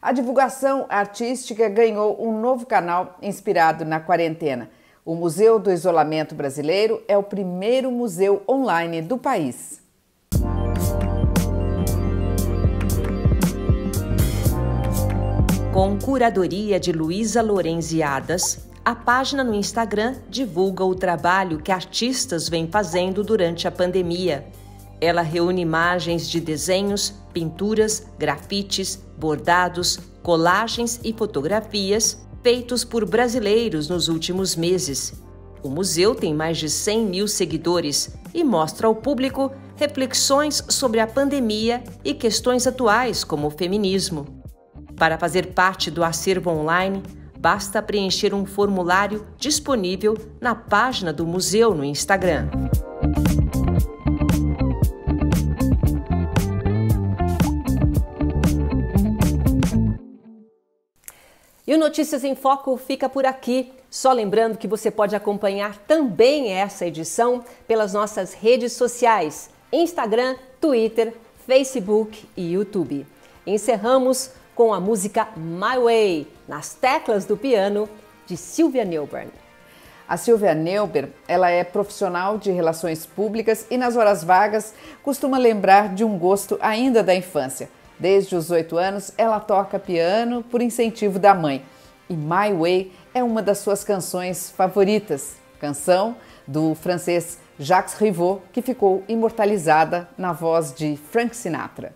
A divulgação artística ganhou um novo canal inspirado na quarentena. O Museu do Isolamento Brasileiro é o primeiro museu online do país. Com curadoria de Luísa Lorenziadas, a página no Instagram divulga o trabalho que artistas vêm fazendo durante a pandemia. Ela reúne imagens de desenhos, pinturas, grafites, bordados, colagens e fotografias feitos por brasileiros nos últimos meses. O museu tem mais de 100 mil seguidores e mostra ao público reflexões sobre a pandemia e questões atuais como o feminismo. Para fazer parte do acervo online, basta preencher um formulário disponível na página do museu no Instagram. E o Notícias em Foco fica por aqui. Só lembrando que você pode acompanhar também essa edição pelas nossas redes sociais: Instagram, Twitter, Facebook e YouTube. Encerramos com a música My Way, nas teclas do piano, de Silvia Neuburn. A Silvia Neuber, ela é profissional de relações públicas e nas horas vagas costuma lembrar de um gosto ainda da infância Desde os oito anos, ela toca piano por incentivo da mãe. E My Way é uma das suas canções favoritas, canção do francês Jacques Rivaux, que ficou imortalizada na voz de Frank Sinatra.